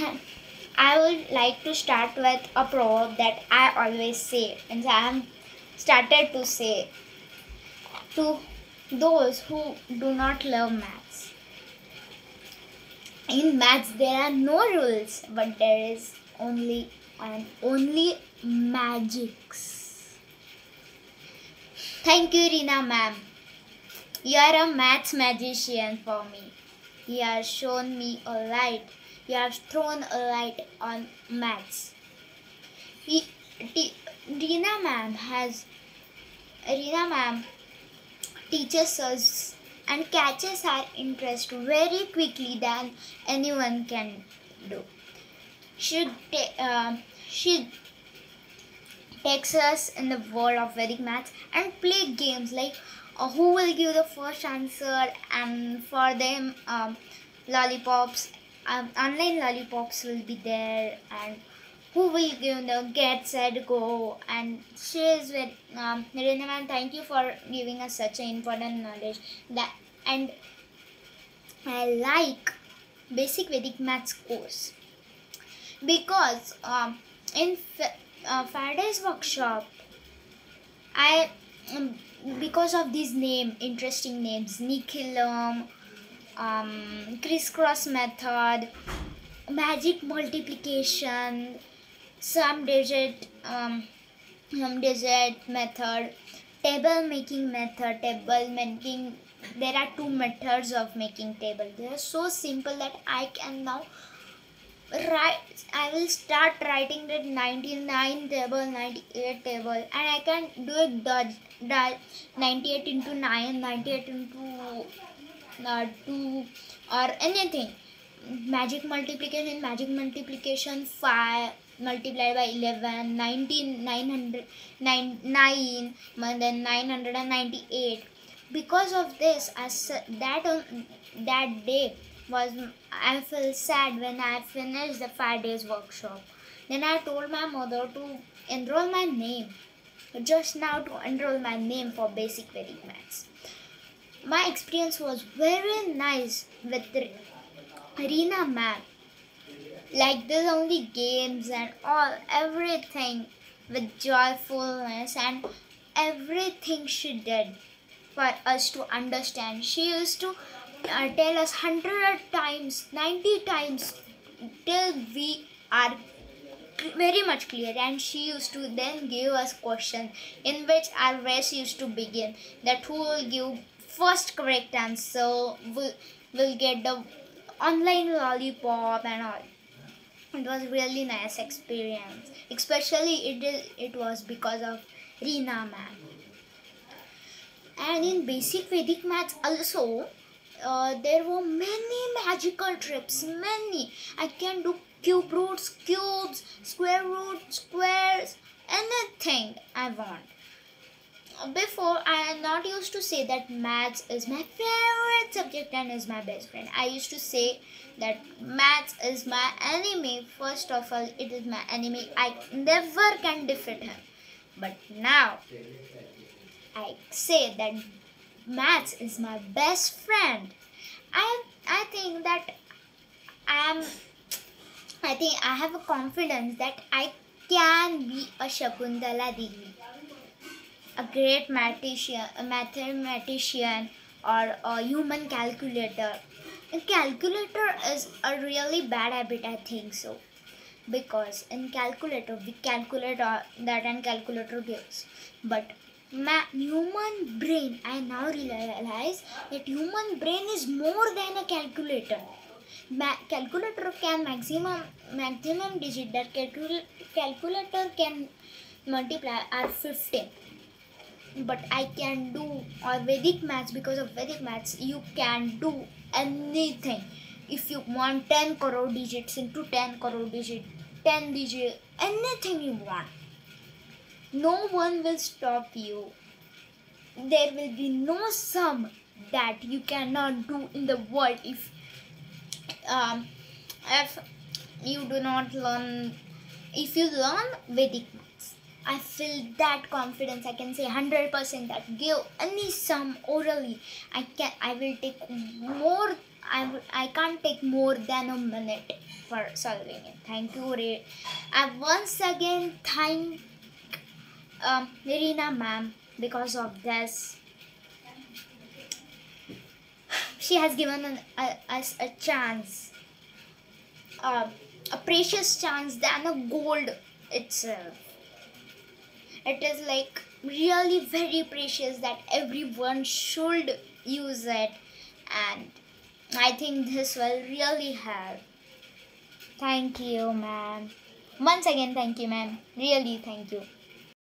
I would like to start with a proverb that I always say, and I have started to say to those who do not love maths. In maths, there are no rules, but there is only and only magics. Thank you, Rina ma'am. You are a maths magician for me. You have shown me a light. You have thrown a light on maths. He, Rina ma'am has Rina ma'am teaches us and catches our interest very quickly than anyone can do. She, uh, she takes us in the world of Vedic maths and play games like uh, who will give the first answer and for them um, lollipops um, online lollipops will be there and who will give the get said go and she is with um, Narendra ma'am thank you for giving us such an important knowledge that and I like basic Vedic maths course. Because um, in uh, workshop I um, because of these name interesting names Nikhilam um, crisscross method magic multiplication some digit um, some digit method table making method table making there are two methods of making table. They are so simple that i can now write i will start writing the 99 table 98 table and i can do it dodge, dodge 98 into 9 98 into uh, 2 or anything magic multiplication magic multiplication 5 multiplied by 11 19 900 9, 9 then 998 because of this I s- that on that day was I felt sad when I finished the five days workshop. Then I told my mother to enroll my name just now to enroll my name for basic Vedic maths. My experience was very nice with the Reena ma'am. Like there's only games and all everything with joyfulness and everything she did for us to understand. She used to uh, tell us hundred times, ninety times till we are very much clear and she used to then give us question in which our race used to begin that who will give first correct answer will, will get the online lollipop and all. It was really nice experience. Especially it is it was because of Reena ma'am. And in basic Vedic maths also uh, there were many magical trips many. I can do cube roots cubes square roots squares anything I want before I am not used to say that maths is my favorite subject and is my best friend. I used to say that maths is my enemy. First of all, it is my enemy. I never can defeat him. But now I say that maths is my best friend. I I think that I am I think I have a confidence that I can be a Shakuntala Devi a great mathematician, a mathematician or a human calculator. A calculator is a really bad habit, I think so. Because in calculator, we calculate that and calculator gives. But ma- human brain, I now realize that human brain is more than a calculator. Ma- calculator can maximum maximum digit that calcul- calculator can multiply are 15 but I can do or Vedic maths because of Vedic maths you can do anything. If you want 10 crore digits into 10 crore digit, 10 digit, anything you want. No one will stop you. There will be no sum that you cannot do in the world if um, if you do not learn if you learn Vedic. I feel that confidence. I can say hundred percent that give any sum orally. I can. I will take more. I will, I can't take more than a minute. for solving it. Thank you, Re- I once again thank um, Irina ma'am because of this. She has given an, a, us a chance, uh, a precious chance than a gold itself. It is like really very precious that everyone should use it, and I think this will really help. Thank you, ma'am. Once again, thank you, ma'am. Really, thank you.